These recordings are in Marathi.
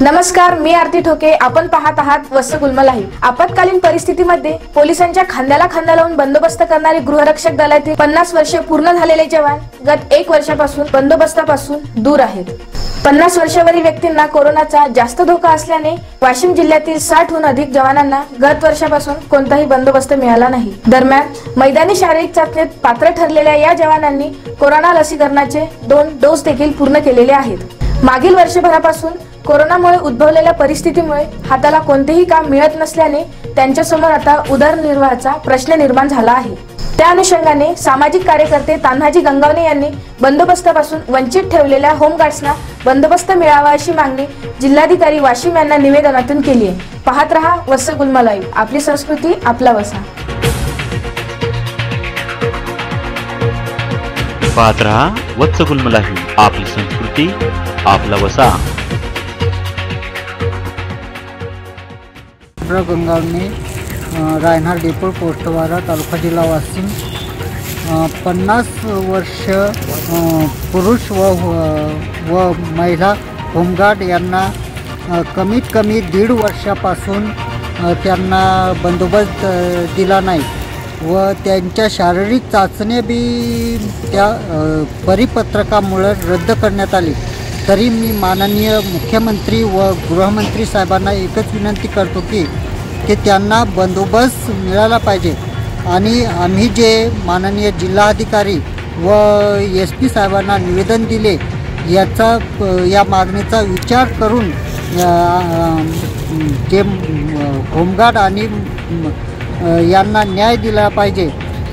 नमस्कार मी आरती ठोके. आपण पाहत आहात वस्त गुलमल आहे आपत्कालीन परिस्थितीमध्ये पोलिसांच्या खांद्याला खांदा लावून बंदोबस्त करणारे गृहरक्षक दलातील पन्नास वर्षे पूर्ण झालेले जवान गत एक वर्षापासून बंदोबस्तापासून दूर आहेत. पन्नास वर्षावरील व्यक्तींना कोरोनाचा जास्त धोका असल्याने वाशिम जिल्ह्यातील साठहून अधिक जवानांना गत वर्षापासून कोणताही बंदोबस्त मिळाला नाही. दरम्यान मैदानी शारीरिक चाचणीत पात्र ठरलेल्या या जवानांनी कोरोना लसीकरणाचे दोन डोस देखील पूर्ण केलेले आहेत. मागील वर्षभरापासून कोरोनामुळे उद्भवलेल्या परिस्थितीमुळे हाताला कोणतेही काम मिळत नसल्याने त्यांच्यासमोर आता उदरनिर्वाहाचा प्रश्न निर्माण झाला आहे. त्या अनुषंगाने सामाजिक कार्यकर्ते तान्हाजी गंगावणे यांनी बंदोबस्तापासून वंचित ठेवलेल्या होमगार्ड्सना बंदोबस्त मिळावा अशी मागणी जिल्हाधिकारी वाशिम यांना निवेदनातून केली आहे. पाहत रहा वत्स गुलमलाई आपली संस्कृती आपला वसा. पाहत रहा वत्स गुलमलाही आपली संस्कृती आपला वसा. प्र गंगावणे अ, रायनार डेपोळ पोस्टवारा तालुका जिल्हा वाशिम. पन्नास वर्ष पुरुष व व महिला होमगार्ड यांना कमीत कमी दीड वर्षापासून त्यांना बंदोबस्त दिला नाही व त्यांच्या शारीरिक चाचण्या बी त्या परिपत्रकामुळं रद्द करण्यात आली. तरी मी माननीय मुख्यमंत्री व गृहमंत्री साहेबांना एकच विनंती करतो की की त्यांना बंदोबस्त मिळाला पाहिजे. आणि आम्ही जे माननीय जिल्हाधिकारी व एस पी साहेबांना निवेदन दिले याचा या मागणीचा विचार करून जे होमगार्ड आणि यांना न्याय दिला पाहिजे.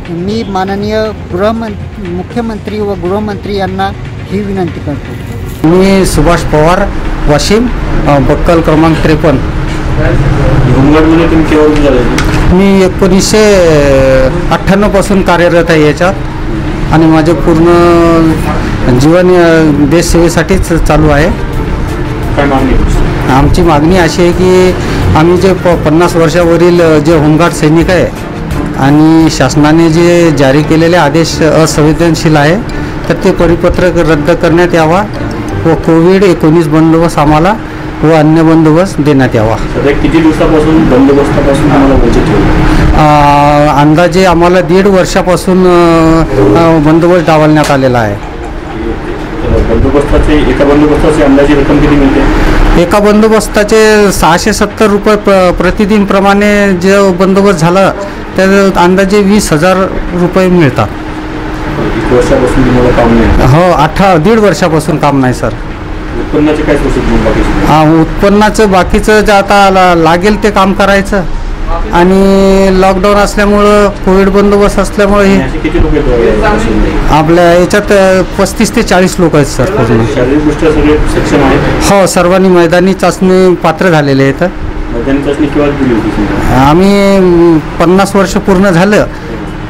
मी माननीय गृहमं मुख्यमंत्री व गृहमंत्री यांना ही विनंती करतो. मी सुभाष पवार वाशिम बक्कल क्रमांक त्रेपन्न. मी एकोणीसशे अठ्ठ्याण्णवपासून कार्यरत आहे याच्यात आणि माझे पूर्ण जीवन देशसेवेसाठीच चालू आहे. काय मागणी आहे? आमची मागणी अशी आहे की आम्ही जे प पन्नास वर्षावरील जे होमगार्ड सैनिक आहे आणि शासनाने जे जारी केलेले आदेश असंवेदनशील आहे तर ते परिपत्रक रद्द करण्यात यावा. व कोविड एकोणीस बंदोबस्त आम्हाला व अन्य बंदोबस्त देण्यात यावा. सध्या किती दिवसापासून बंदोबस्तापासून तुम्हाला वंचित ठेवलं अ, अंदाजे आम्हाला दीड वर्षापासून अ, अ, बंदोबस्त डावलण्यात आलेला आहे. बंदोबस्ताचे एका बंदोबस्ताची अंदाजे रक्कम किती मिळते? एका बंदोबस्ताचे सहाशे सत्तर रुपये प्र प्रतिदिन प्रमाणे जे बंदोबस्त झाला त्या अंदाजे वीस हजार रुपये मिळतात. एक वर्षापासून तुम्हाला काम नाही? हो अठरा दीड वर्षापासून काम नाही सर. उत्पन्नाचे काय सोर्सेस मग बाकीचे आ, उत्पन्नाचं बाकीचं जे आता ला- लागेल ते काम करायचं. आणि लॉकडाऊन असल्यामुळं कोविड बंदोबस्त असल्यामुळे हे असे किती लोक येतात आपल्या याच्यात पस्तीस ते चाळीस लोक आहेत सर पूर्ण. शारीरिकदृष्ट्या सगळे सक्षम आहेत? हो सर्वांनी मैदानी चाचणी पात्र झालेले आहेत. मैदानी चाचणी केव्हा दिली होती? समजा? आम्ही म, पन्नास वर्ष पूर्ण झालं.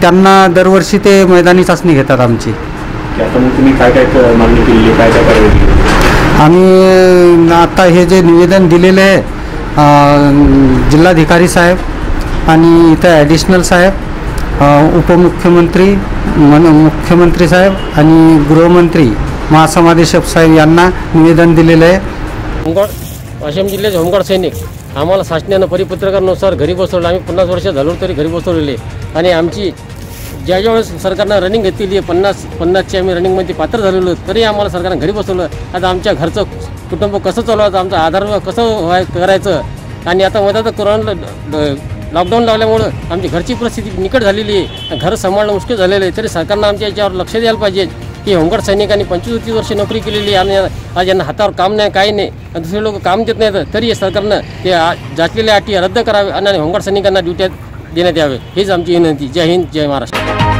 त्यांना दरवर्षी ते मैदानी चाचणी घेतात आमची. की आता मग तुम्ही काय काय क- मागणी केली काय काय कारवाई केली आहे? आम्ही आता हे जे निवेदन दिलेलं आहे अ, जिल्हाधिकारी साहेब आणि इथं ॲडिशनल साहेब अ, उपमुख्यमंत्री मन मुख्यमंत्री साहेब आणि गृहमंत्री महासमादेशक साहेब यांना निवेदन दिलेलं आहे. होमगार्ड वाशिम जिल्ह्याचे होमगार्ड सैनिक आम्हाला शासनानं परिपत्रकानुसार घरी बसवलं. आम्ही पन्नास वर्ष झालो तरी घरी बसवलेले. आणि आमची ज्या ज्या वेळेस सरकारनं रनिंग घेतलेली आहे पन्नास पन्नासची आम्ही रनिंगमध्ये पात्र झालेलो तरी आम्हाला सरकारनं घरी बसवलं. आता आमच्या घरचं कुटुंब कसं चालवायचं आमचा आधार कसं व्हाय करायचं? आणि आता मध्ये कोरोना लॉकडाऊन लावल्यामुळं आमची घरची परिस्थिती निकट झालेली आहे. घरं सांभाळणं मुश्किल झालेलं आहे तरी सरकारनं आमच्या याच्यावर लक्ष द्यायला पाहिजे. की होमगार्ड सैनिकांनी पंचवीस तीस वर्ष नोकरी केलेली आहे आणि आज यांना हातावर काम नाही काही नाही. आणि दुसरे लोक काम देत नाहीत तरी सरकारनं ते जाचलेल्या अटी रद्द करावे आणि होमगार्ड सैनिकांना ड्युट्यात देण्यात यावे. हीच आमची विनंती. जय हिंद जय महाराष्ट्र.